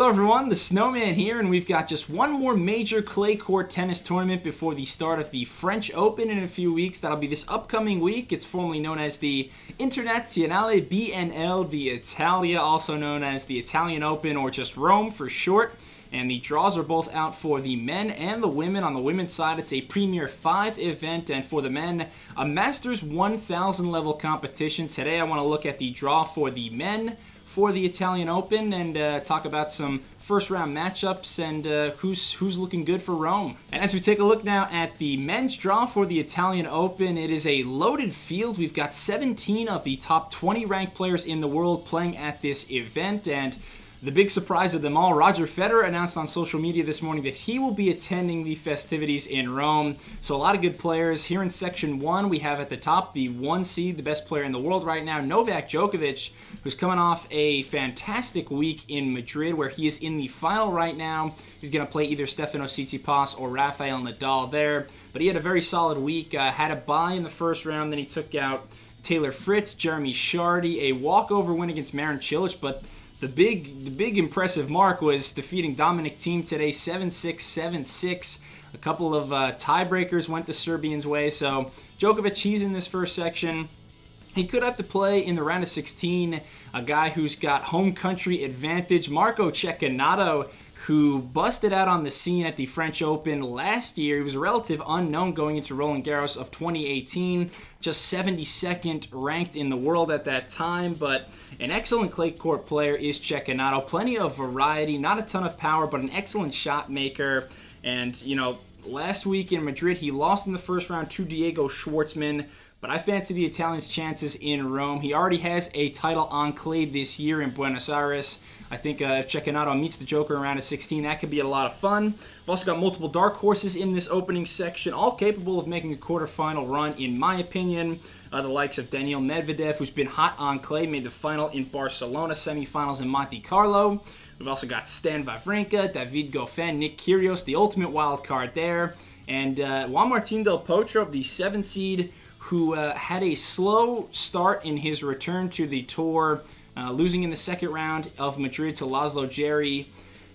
Hello everyone, the Snowman here, and we've got just one more major clay court tennis tournament before the start of the French Open in a few weeks. That'll be this upcoming week. It's formerly known as the Internazionali BNL d'Italia, also known as the Italian Open or just Rome for short. And the draws are both out for the men and the women. On the women's side, it's a Premier 5 event, and for the men, a Masters 1000 level competition. Today, I want to look at the draw for the men for the Italian Open and uh, talk about some first round matchups and uh, who's who's looking good for Rome. And as we take a look now at the men's draw for the Italian Open, it is a loaded field. We've got 17 of the top 20 ranked players in the world playing at this event and the big surprise of them all, Roger Federer announced on social media this morning that he will be attending the festivities in Rome. So a lot of good players. Here in section one, we have at the top the one seed, the best player in the world right now, Novak Djokovic, who's coming off a fantastic week in Madrid where he is in the final right now. He's going to play either Stefano Tsitsipas or Rafael Nadal there. But he had a very solid week, uh, had a bye in the first round, then he took out Taylor Fritz, Jeremy Chardy, a walkover win against Marin Cilic, but the big the big impressive mark was defeating Dominic Thiem today 7-6 7-6 a couple of uh, tiebreakers went the Serbians way. So Djokovic he's in this first section he could have to play in the round of 16 a guy who's got home country advantage Marco Cecchinato who busted out on the scene at the French Open last year. He was a relative unknown going into Roland Garros of 2018, just 72nd ranked in the world at that time, but an excellent clay court player is Cecchinato. Plenty of variety, not a ton of power, but an excellent shot maker. And, you know, last week in Madrid, he lost in the first round to Diego Schwartzman, but I fancy the Italian's chances in Rome. He already has a title on clay this year in Buenos Aires. I think uh, if Cecchinato meets the Joker around a 16, that could be a lot of fun. We've also got multiple dark horses in this opening section, all capable of making a quarterfinal run, in my opinion. Uh, the likes of Daniil Medvedev, who's been hot on clay, made the final in Barcelona, semifinals in Monte Carlo. We've also got Stan Wawrinka, David Goffin, Nick Kyrgios, the ultimate wild card there. And uh, Juan Martín del Potro, the 7 seed, who uh, had a slow start in his return to the tour, uh, losing in the second round of Madrid to Laslo Djere.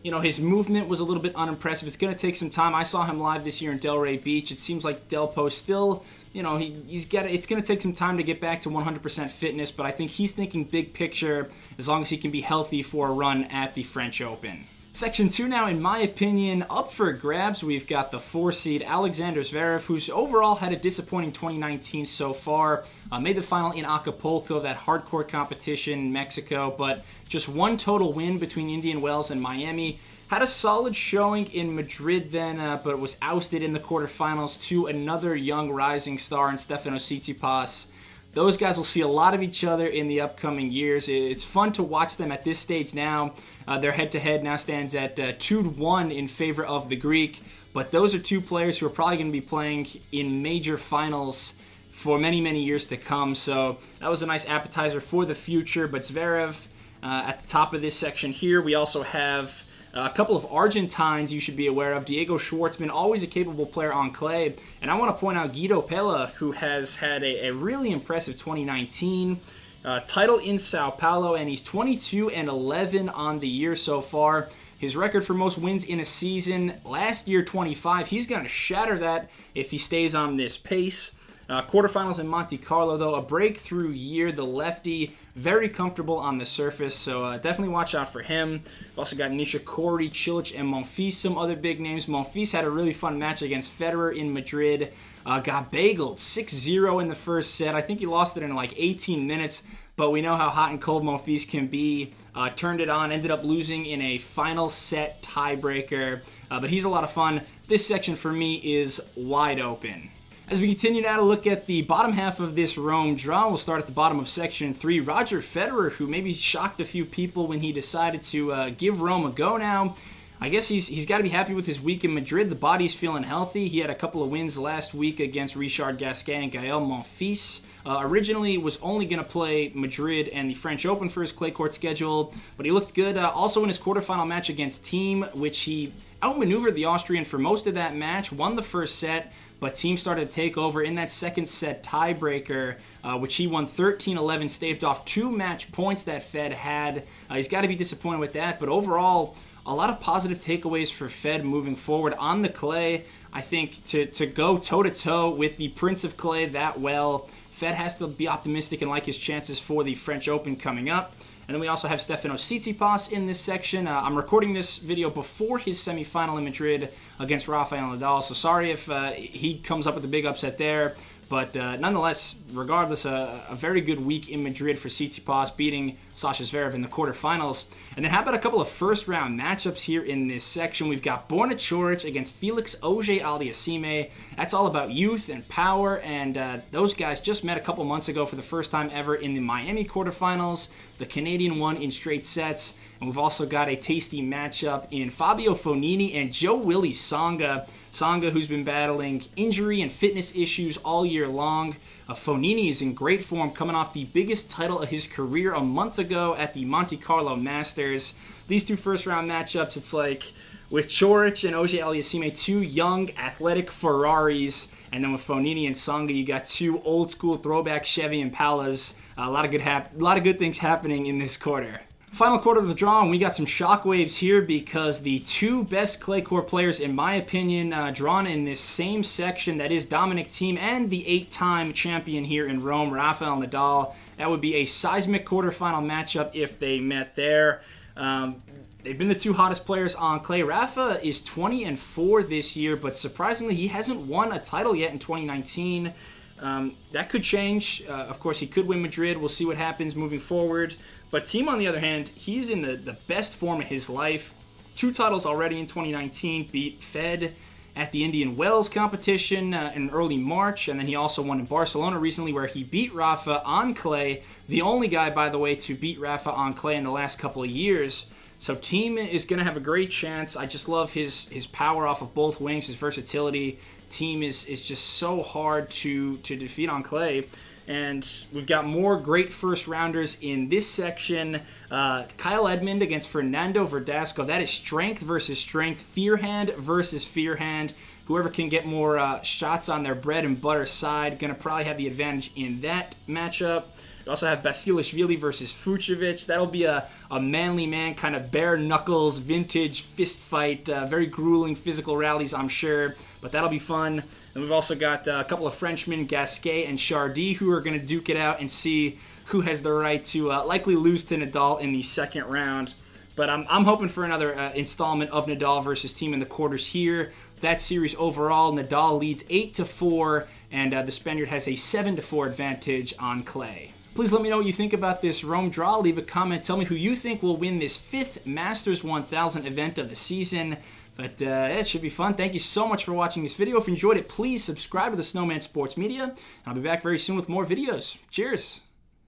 You know, his movement was a little bit unimpressive. It's going to take some time. I saw him live this year in Delray Beach. It seems like Delpo still, you know, he, he's got. It's going to take some time to get back to 100% fitness, but I think he's thinking big picture as long as he can be healthy for a run at the French Open. Section 2 now, in my opinion, up for grabs. We've got the 4 seed Alexander Zverev, who's overall had a disappointing 2019 so far. Uh, made the final in Acapulco, that hard court competition in Mexico, but just one total win between Indian Wells and Miami. Had a solid showing in Madrid then, uh, but was ousted in the quarterfinals to another young rising star in Stefano Tsitsipas those guys will see a lot of each other in the upcoming years. It's fun to watch them at this stage now. Uh, their head to head now stands at uh, 2 to 1 in favor of the Greek. But those are two players who are probably going to be playing in major finals for many, many years to come. So that was a nice appetizer for the future. But Zverev uh, at the top of this section here, we also have a couple of Argentines you should be aware of. Diego Schwartzman, always a capable player on clay. And I want to point out Guido Pella, who has had a, a really impressive 2019. Uh, title in Sao Paulo, and he's 22 and 11 on the year so far. His record for most wins in a season last year 25. He's going to shatter that if he stays on this pace. Uh, quarterfinals in Monte Carlo, though, a breakthrough year. The lefty, very comfortable on the surface, so uh, definitely watch out for him. We've also got Nisha Nishikori, Cilic, and Monfils, some other big names. Monfils had a really fun match against Federer in Madrid. Uh, got bageled 6-0 in the first set. I think he lost it in like 18 minutes, but we know how hot and cold Monfils can be. Uh, turned it on, ended up losing in a final set tiebreaker, uh, but he's a lot of fun. This section for me is wide open. As we continue now to look at the bottom half of this Rome draw, we'll start at the bottom of section three. Roger Federer, who maybe shocked a few people when he decided to uh, give Rome a go now. I guess he's he's got to be happy with his week in Madrid. The body's feeling healthy. He had a couple of wins last week against Richard Gasquet and Gael Monfils. Uh, originally was only going to play Madrid and the French Open for his clay court schedule, but he looked good. Uh, also in his quarterfinal match against Thiem, which he outmaneuvered the Austrian for most of that match, won the first set, but Thiem started to take over in that second set tiebreaker, uh, which he won 13-11, staved off two match points that Fed had. Uh, he's got to be disappointed with that, but overall, a lot of positive takeaways for Fed moving forward on the clay. I think to, to go toe to toe with the Prince of Clay that well, Fed has to be optimistic and like his chances for the French Open coming up. And then we also have Stefano Tsitsipas in this section. Uh, I'm recording this video before his semifinal in Madrid against Rafael Nadal, so sorry if uh, he comes up with a big upset there. But uh, nonetheless, regardless, uh, a very good week in Madrid for Tsitsipas, beating Sasha Zverev in the quarterfinals. And then how about a couple of first-round matchups here in this section? We've got Borna Coric against Felix Auger-Aliassime. That's all about youth and power, and uh, those guys just met a couple months ago for the first time ever in the Miami quarterfinals. The Canadian won in straight sets. And we've also got a tasty matchup in Fabio Fognini and Jo-Wilfried Tsonga. Tsonga, who's been battling injury and fitness issues all year long. Uh, Fognini is in great form, coming off the biggest title of his career a month ago at the Monte Carlo Masters. These two first round matchups, it's like with Coric and Auger-Aliassime, two young, athletic Ferraris. And then with Fognini and Tsonga, you got two old school throwback Chevy Impalas. A lot of good hap- a lot of good things happening in this quarter. Final quarter of the draw, and we got some shockwaves here because the two best clay court players, in my opinion, uh, drawn in this same section that is Dominic Thiem and the eight-time champion here in Rome, Rafael Nadal. That would be a seismic quarterfinal matchup if they met there. Um, they've been the two hottest players on clay. Rafa is 20 and 4 this year, but surprisingly, he hasn't won a title yet in 2019. Um, that could change. Uh, of course, he could win Madrid. We'll see what happens moving forward. But Thiem, on the other hand, he's in the, the best form of his life. Two titles already in 2019, beat Fed at the Indian Wells competition uh, in early March, and then he also won in Barcelona recently, where he beat Rafa on clay. The only guy, by the way, to beat Rafa on clay in the last couple of years. So Thiem is going to have a great chance. I just love his his power off of both wings, his versatility. Thiem is is just so hard to to defeat on clay. And we've got more great first rounders in this section. Uh, Kyle Edmund against Fernando Verdasco. That is strength versus strength, forehand versus forehand. Whoever can get more uh, shots on their bread and butter side, going to probably have the advantage in that matchup. We also have Basilashvili versus Fucsovics. That'll be a, a manly man, kind of bare knuckles, vintage fist fight. Uh, very grueling physical rallies, I'm sure, but that'll be fun. And we've also got uh, a couple of Frenchmen, Gasquet and Chardy, who are going to duke it out and see who has the right to uh, likely lose to Nadal in the second round. But I'm, I'm hoping for another uh, installment of Nadal versus Thiem in the quarters here. That series overall, Nadal leads 8 to 4, and uh, the Spaniard has a 7 to 4 advantage on clay. Please let me know what you think about this Rome draw. Leave a comment. Tell me who you think will win this fifth Masters 1000 event of the season. But uh, it should be fun. Thank you so much for watching this video. If you enjoyed it, please subscribe to the Snowman Sports Media. I'll be back very soon with more videos. Cheers.